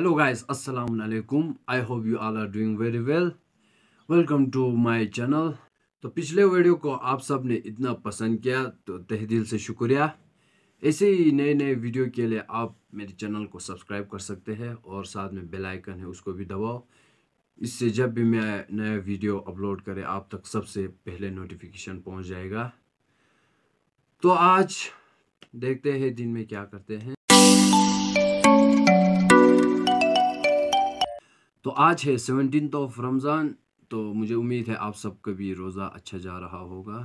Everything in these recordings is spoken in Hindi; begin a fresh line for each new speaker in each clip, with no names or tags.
hello, guys. Assalamu alaikum i hope you all are doing very well. Welcome to channel. तो पिछले वीडियो को आप सबने इतना पसंद किया तो तह दिल से शुक्रिया। ऐसे ही नए नए वीडियो के लिए आप मेरे चैनल को सब्सक्राइब कर सकते हैं और साथ में बेल आइकन है, उसको भी दबाओ। इससे जब भी मैं नया वीडियो अपलोड करें, आप तक सबसे पहले नोटिफिकेशन पहुँच जाएगा। तो आज देखते हैं दिन में क्या करते हैं। तो आज है सेवनटीन ऑफ़ रमज़ान तो मुझे उम्मीद है आप सबका भी रोज़ा अच्छा जा रहा होगा।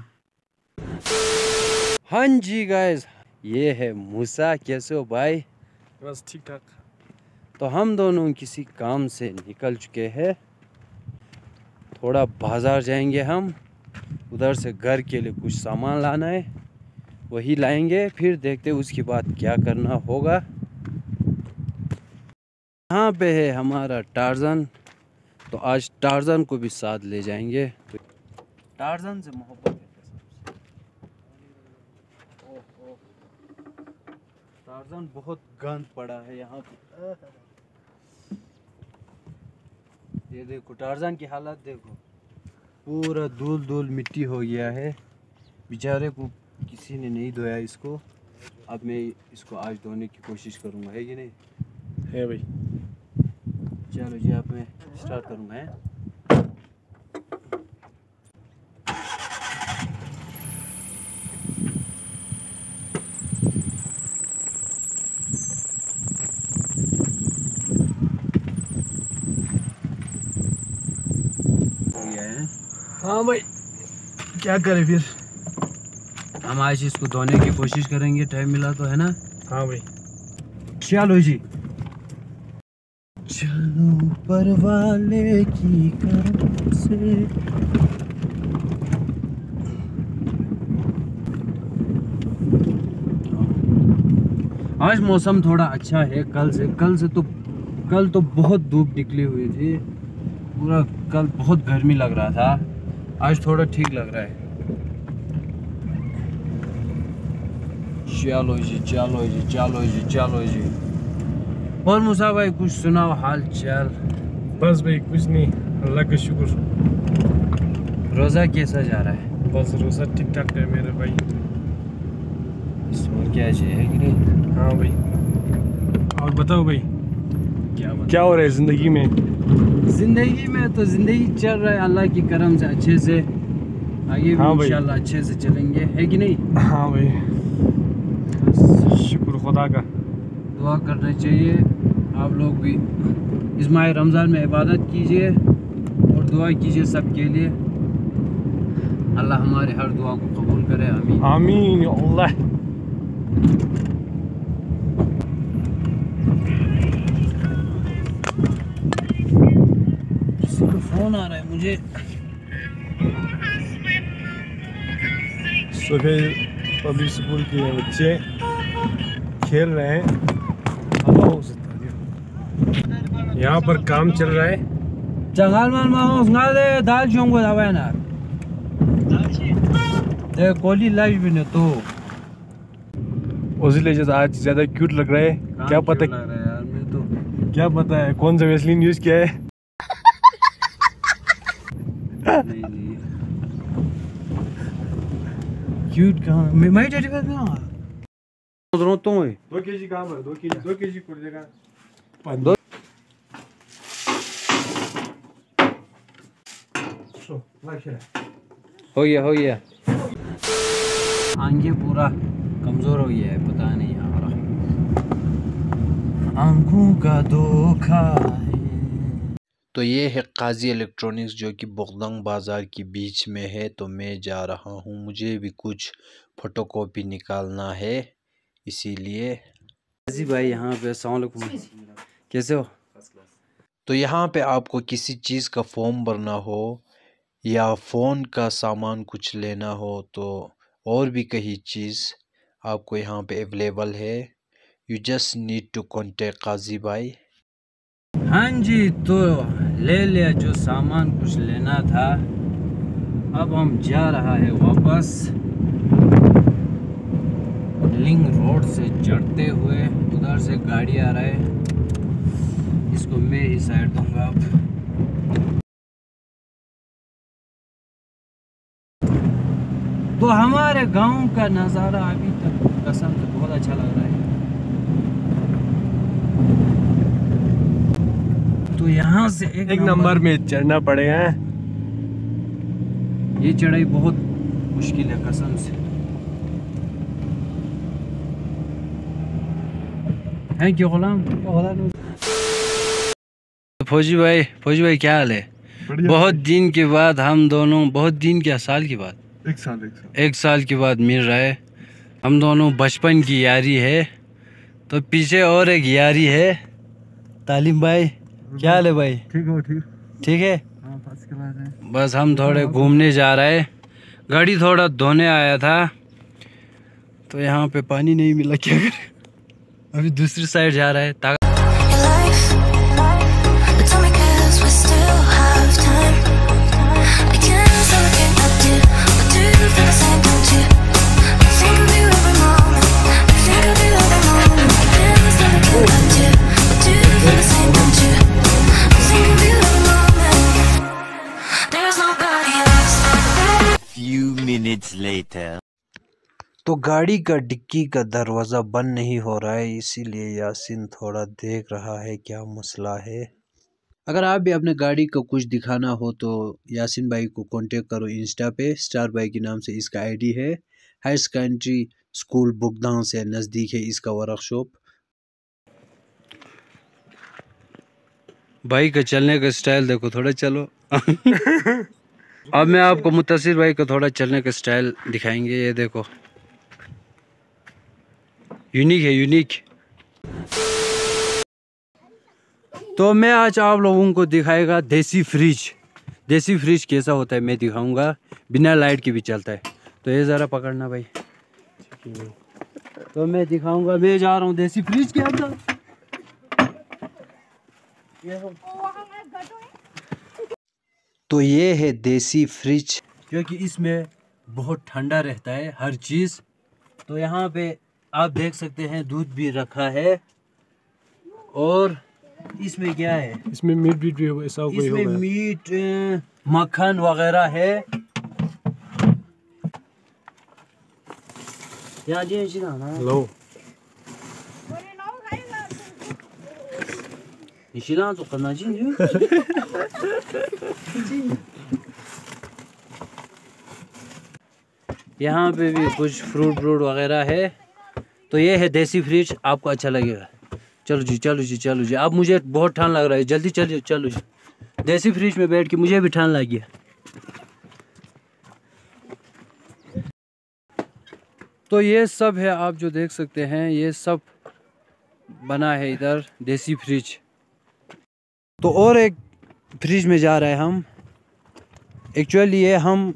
हाँ जी गाइस ये है मूसा कैसे हो भाई?
बस ठीक ठाक
तो हम दोनों किसी काम से निकल चुके हैं। थोड़ा बाज़ार जाएँगे हम उधर से घर के लिए कुछ सामान लाना है वही लाएँगे फिर देखते उसके बाद क्या करना होगा। यहाँ पे है हमारा टार्जन तो आज टार्जन को भी साथ ले जाएँगे। तो टार्जन से मोहब्बत है टार्जन बहुत गंद पड़ा है यहाँ पे। ये देखो टार्जन की हालत देखो। पूरा धूल धूल मिट्टी हो गया है। बेचारे को किसी ने नहीं धोया इसको। अब मैं इसको आज धोने की कोशिश करूँगा, है कि नहीं?
है भाई।
चलो जी आप मैं स्टार्ट करूँगा है? हो है
हाँ? भाई क्या करें फिर?
हम आज इसको धोने की कोशिश करेंगे टाइम मिला तो है ना?
हाँ भाई।
चलो जी? चलो परवाले की से। आज मौसम थोड़ा अच्छा है, कल से कल से तो कल तो बहुत धूप निकली हुई थी। पूरा कल बहुत गर्मी लग रहा था। आज थोड़ा ठीक लग रहा है। चलो जी चलो जी चलो जी चलो जी। और मुसा भाई, कुछ सुनाओ हाल चाल?
बस भाई कुछ नहीं अल्लाह का शुक्र।
रोज़ा कैसा जा रहा है?
बस रोज़ा ठीक ठाक है मेरे भाई।
और क्या चाहिए है कि नहीं?
हाँ भाई। और बताओ भाई
क्या
क्या हो रहा है ज़िंदगी में?
ज़िंदगी में तो ज़िंदगी चल रहा है अल्लाह की करम से अच्छे से। आगे भी
हाँ भाई।
इंशाल्लाह अच्छे से चलेंगे है कि नहीं?
हाँ भाई। शुक्र खुदा का।
दुआ करना चाहिए आप लोग भी। इस माह रमज़ान में इबादत कीजिए और दुआ कीजिए सबके लिए। अल्लाह हमारे हर दुआ को कबूल करे आमीन।
आमीन अल्लाह।
फ़ोन आ रहा है मुझे।
सुबह पब्लिक स्कूल के बच्चे खेल रहे हैं हवा से यहाँ पर काम चल रहा है।
mau ngale dal jongo da wena. De कोली लाइव भी नहीं तो।
ओजिलेजस आज ज़्यादा क्यूट लग रहा है। क्या पता
लग रहा है यार मैं तो
क्या पता है कौन सा वेस्लिन यूज़ किया है?
नहीं नहीं। क्यूट कहाँ? मैं मैं डैडी ना उधरों तो है
दो के जी कहाँ पर दो के जी दो के जी कर देगा सो
हो गया हो गया। आँखें पूरा कमज़ोर हो गया है पता नहीं हमारा आँखों का धोखा
तो ये है काजी इलेक्ट्रॉनिक्स जो कि बगदंग बाज़ार के बीच में है तो मैं जा रहा हूँ। मुझे भी कुछ फ़ोटोकॉपी निकालना है इसीलिए।
जी भाई यहाँ पे अस्सलाम कैसे हो?
तो यहाँ पे आपको किसी चीज़ का फॉर्म भरना हो या फ़ोन का सामान कुछ लेना हो तो और भी कई चीज़ आपको यहाँ पे अवेलेबल है। You just need to contact Kazi भाई
हाँ जी तो ले लिया जो सामान कुछ लेना था। अब हम जा रहा है वापस। लिंग रोड से चढ़ते हुए उधर से गाड़ी आ रहा है। इसको मैं ही साइड दूँगा अब। तो हमारे गाँव का नज़ारा अभी तक कसम से बहुत अच्छा लग रहा है। तो यहाँ से एक,
एक नंबर में चढ़ना पड़ेगा
ये चढ़ाई बहुत मुश्किल है कसम से। है क्यों गुलाम। फौजी भाई फौजी भाई क्या हाल है? बहुत दिन के बाद हम दोनों बहुत दिन क्या साल के बाद
एक साल एक साल।
एक साल के बाद मिल रहा है। हम दोनों बचपन की यारी है। तो पीछे और एक यारी है। तालिम भाई क्या हाल है भाई?
ठीक हो ठीक।
ठीक है?
हाँ है।
बस हम थोड़े घूमने जा रहे हैं। गाड़ी थोड़ा धोने आया था। तो यहाँ पे पानी नहीं मिला क्या करें? अभी दूसरी साइड जा रहा है। ताकि
later.
तो गाड़ी का डिक्की का दरवाज़ा बंद नहीं हो रहा है इसीलिए यासिन थोड़ा देख रहा है क्या मसला है। अगर आप भी अपने गाड़ी को कुछ दिखाना हो तो यासिन भाई को कांटेक्ट करो इंस्टा पे स्टार भाई के नाम से इसका आईडी है। हायर सेकेंडरी स्कूल बुगदान से नज़दीक है इसका वर्कशॉप
भाई का चलने का स्टाइल देखो थोड़ा चलो। अब मैं आपको मुतासिर भाई का थोड़ा चलने का स्टाइल दिखाएँगे, ये देखो। यूनिक है, यूनिक। तो मैं आज आप लोगों को दिखाएगा देसी फ्रिज। देसी फ्रिज कैसा होता है मैं दिखाऊँगा, बिना लाइट के भी चलता है। तो ये ज़रा पकड़ना भाई। तो मैं दिखाऊँगा, मैं जा रहा हूँ देसी फ्रिज के अंदर।
तो ये है देसी फ्रिज।
क्योंकि इसमें बहुत ठंडा रहता है हर चीज़। तो यहाँ पे आप देख सकते हैं दूध भी रखा है। और इसमें क्या है?
इसमें मीट भी होगा ऐसा कोई
इसमें मीट मक्खन वगैरह है। यहाँ जी जी ना ना।
लो।
चाहिए यहाँ पे भी कुछ फ्रूट व्रूट वगैरह है। तो ये है देसी फ्रिज आपको अच्छा लगेगा। चलो जी चलो जी चलो जी। अब मुझे बहुत ठंड लग रहा है। जल्दी चलिए, चलो जी। देसी फ्रिज में बैठ के मुझे भी ठंड लग गया तो ये सब है, आप जो देख सकते हैं, ये सब बना है इधर देसी फ्रिज तो और एक फ्रिज में जा रहे हैं हम। एक्चुअली ये हम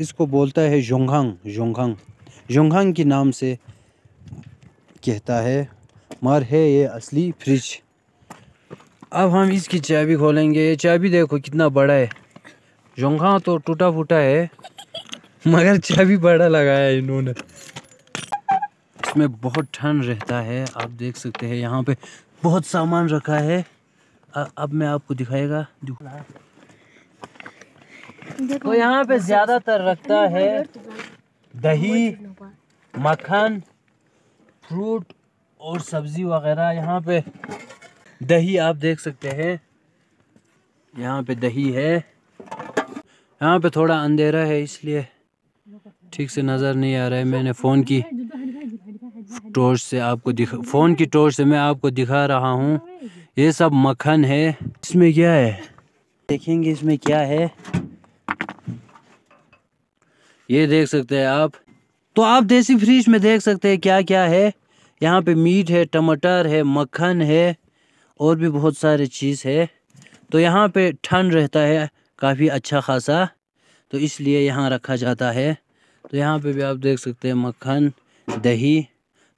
इसको बोलता है जोंगहांग जोंगहांग जोंगहांग के नाम से कहता है मगर है ये असली फ्रिज अब हम इसकी चाबी खोलेंगे। ये चाबी देखो कितना बड़ा है। जोंगहांग तो टूटा फूटा है, मगर चाबी बड़ा लगाया इन्होंने। इसमें बहुत ठंड रहता है, आप देख सकते हैं, यहाँ पे बहुत सामान रखा है। अब मैं आपको दिखाएगा। तो यहाँ पे ज़्यादातर रखता है दही मक्खन फ्रूट और सब्ज़ी वगैरह। यहाँ पे दही आप देख सकते हैं। यहाँ पे दही है। यहाँ पे थोड़ा अंधेरा है इसलिए ठीक से नज़र नहीं आ रहा है। मैंने फ़ोन की टॉर्च से आपको दिखा, फ़ोन की टॉर्च से मैं आपको दिखा रहा हूँ। ये सब मक्खन है। इसमें क्या है? देखेंगे इसमें क्या है। ये देख सकते हैं आप। तो आप देसी फ्रिज में देख सकते हैं क्या क्या है। यहाँ पे मीट है, टमाटर है, मक्खन है, और भी बहुत सारे चीज़ है। तो यहाँ पे ठंड रहता है, काफ़ी अच्छा खासा। तो इसलिए यहाँ रखा जाता है। तो यहाँ पे भी आप देख सकते हैं मक्खन, दही।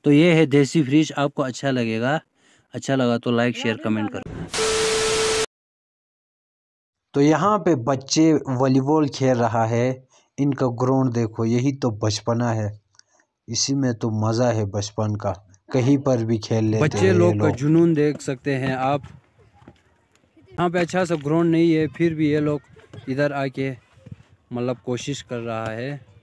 तो ये है देसी फ्रिज आपको अच्छा लगेगा। अच्छा लगा तो लाइक शेयर कमेंट करो।
तो यहाँ पे बच्चे वॉलीबॉल खेल रहा है। इनका ग्राउंड देखो यही तो बचपना है। इसी में तो मज़ा है बचपन का। कहीं पर भी खेल लेते
बच्चे लोग का
लोग।
जुनून देख सकते हैं आप। यहाँ पे अच्छा सा ग्राउंड नहीं है फिर भी ये लोग इधर आके मतलब कोशिश कर रहा है।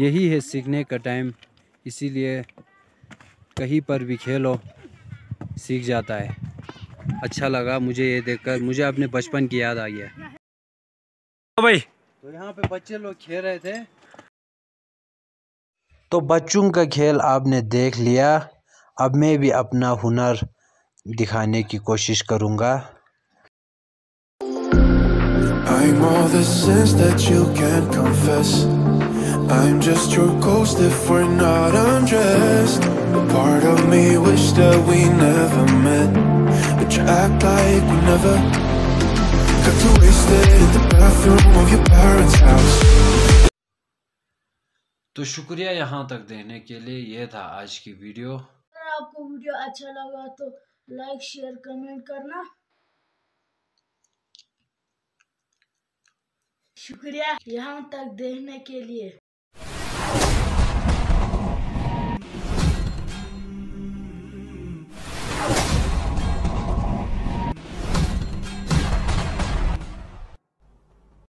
यही है सीखने का टाइम। इसीलिए कहीं पर भी खेलो सीख जाता है। अच्छा लगा मुझे ये देखकर मुझे अपने बचपन की याद आ गया
भाई।
तो यहाँ पे बच्चे लोग खेल रहे थे।
तो बच्चों का खेल आपने देख लिया। अब मैं भी अपना हुनर दिखाने की कोशिश करूँगा।
I'm all the sins that you can't confess. I'm just your ghost if we're not undressed. A part of me wish that we never met, but you act like we never got too wasted in the bathroom of your parents' house.
तो शुक्रिया यहाँ तक देखने के लिए ये था आज की वीडियो
अगर आपको वीडियो अच्छा लगा तो लाइक शेयर कमेंट करना शुक्रिया यहाँ तक देखने के लिए